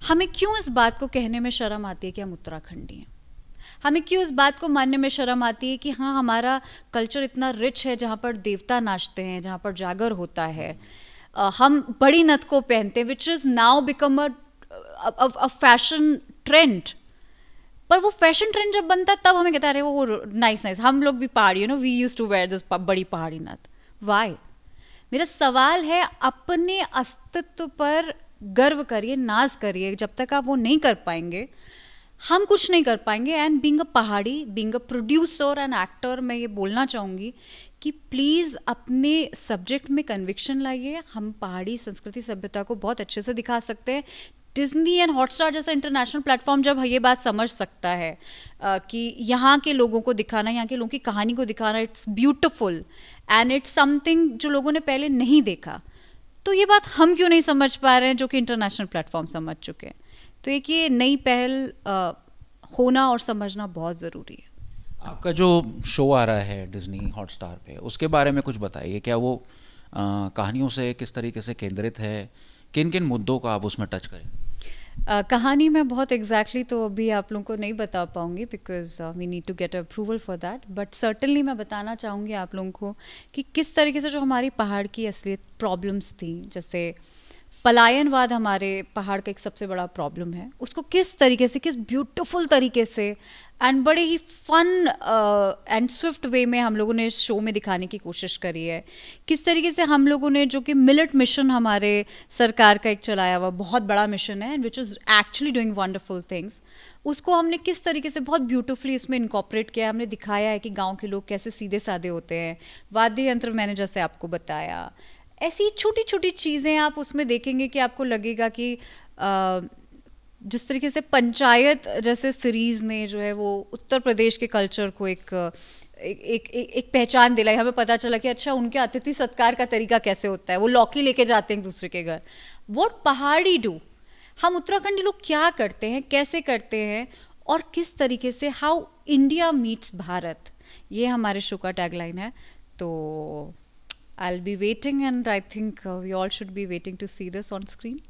हमें क्यों इस बात को कहने में शर्म आती है कि हम उत्तराखंडी हैं? हमें क्यों इस बात को मानने में शर्म आती है कि हाँ हमारा कल्चर इतना रिच है जहाँ पर देवता नाचते हैं, जहाँ पर जागर होता है? हम बड़ी नथ को पहनते हैं which is now become a fashion trend पर वो फ़ैशन ट्रेंड जब बनता, तब हमें कहता है वो नाइस नाइस हम लोग भी पहाड़ी you know we use to wear this बड़ी पहाड़ी नथ. वाई मेरा सवाल है, अपने अस्तित्व पर गर्व करिए, नाज करिए, जब तक आप वो नहीं कर पाएँगे, हम कुछ नहीं कर पाएँगे। एंड बींग अ पहाड़ी being a producer and actor मैं ये बोलना चाहूँगी कि प्लीज़ अपने सब्जेक्ट में कन्विक्शन लाइए। हम पहाड़ी संस्कृति सभ्यता को बहुत अच्छे से दिखा सकते हैं। डिज्नी एंड हॉटस्टार जैसा इंटरनेशनल प्लेटफॉर्म जब ये बात समझ सकता है कि यहाँ के लोगों को दिखाना, यहाँ के लोगों की कहानी को दिखाना it's beautiful and it's something जो लोगों ने पहले नहीं देखा। तो ये बात हम क्यों नहीं समझ पा रहे हैं जो कि इंटरनेशनल प्लेटफॉर्म समझ चुके हैं? तो एक ये नई पहल आ, होना और समझना बहुत ज़रूरी है। आपका जो शो आ रहा है डिज्नी हॉटस्टार पे उसके बारे में कुछ बताइए। क्या वो आ, कहानियों से किस तरीके से केंद्रित है? किन किन मुद्दों का आप उसमें टच करें? Uh, कहानी मैं बहुत एग्जैक्टली exactly तो अभी आप लोगों को नहीं बता पाऊँगी because we need to get approval for that but certainly मैं बताना चाहूँगी आप लोगों को कि किस तरीके से जो हमारी पहाड़ की असलियत प्रॉब्लम्स थी जैसे पलायनवाद हमारे पहाड़ का एक सबसे बड़ा प्रॉब्लम है। उसको किस तरीके से, किस ब्यूटिफुल तरीके से एंड बड़े ही फन एंड स्विफ्ट वे में हम लोगों ने शो में दिखाने की कोशिश करी है। किस तरीके से हम लोगों ने, जो कि मिलट मिशन हमारे सरकार का एक चलाया हुआ बहुत बड़ा मिशन है and which is actually doing wonderful things उसको हमने किस तरीके से बहुत ब्यूटिफुली इसमें इनकॉपरेट किया हमने दिखाया है कि गाँव के लोग कैसे सीधे साधे होते हैं। वाद्य यंत्र मैंने जैसे आपको बताया। ऐसी छोटी छोटी चीज़ें आप उसमें देखेंगे कि आपको लगेगा कि जिस तरीके से पंचायत जैसे सीरीज़ ने जो है वो उत्तर प्रदेश के कल्चर को एक एक एक, एक पहचान दिलाई। हमें पता चला कि अच्छा उनके अतिथि सत्कार का तरीका कैसे होता है? वो लौकी लेके जाते हैं दूसरे के घर। वॉट पहाड़ी डू हम उत्तराखंडी लोग क्या करते हैं? कैसे करते हैं? और किस तरीके से हाउ इंडिया मीट्स भारत? ये हमारे शो का टैगलाइन है। तो I'll be waiting, and I think uh, we all should be waiting to see this on screen.